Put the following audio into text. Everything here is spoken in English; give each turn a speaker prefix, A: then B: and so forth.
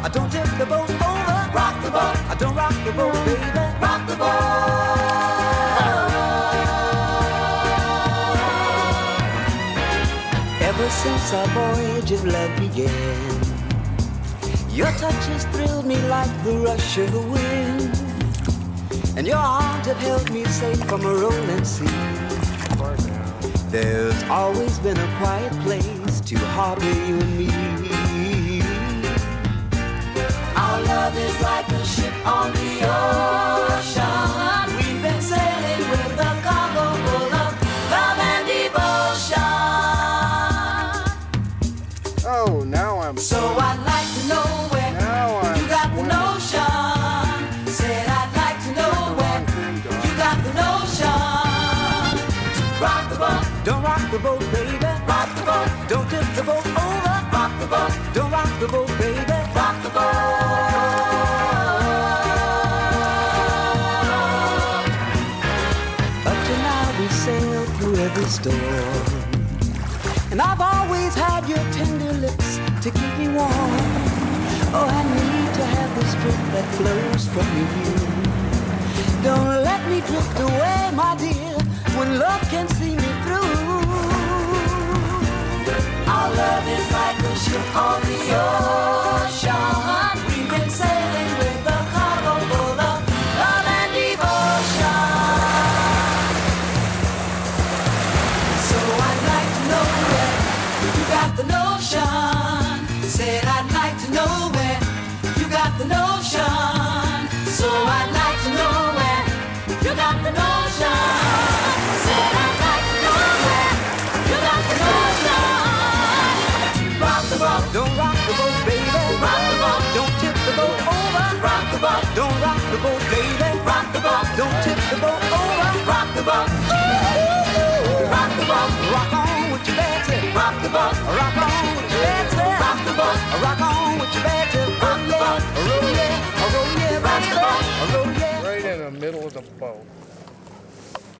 A: I don't tip the boat over. Rock the boat. I don't rock the boat, baby.
B: Rock the boat.
A: Ever since our voyage of love began, your touch has thrilled me like the rush of the wind, and your arms have held me safe from a rolling sea. There's always been a quiet place to harbor you and me.
B: The ocean. We've been sailing with a cargo full of love and devotion.
C: Oh, now I'm.
B: So I'd like to know where you got the notion. Said I'd like to know where you got the notion. Rock the boat,
A: Don't rock the boat, baby.
B: rock the boat,
A: Don't tip the boat over.
B: rock the boat,
A: Don't rock the boat, baby. Storm. And I've always had your tender lips to keep me warm. Oh, I need to have the strength that flows from you. Don't let me drift away, my dear, when love can
B: the notion. Said I'd like to know where you got the notion. So I'd like to know where you got the notion. Said I'd like to know where you got the notion. Rock the boat,
A: Don't rock the boat, baby.
B: rock the boat,
A: Don't tip the boat over.
B: rock the boat,
A: Don't rock the boat, baby.
B: rock the boat,
A: Don't tip
C: of both.